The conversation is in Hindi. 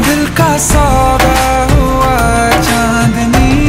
दिल का सा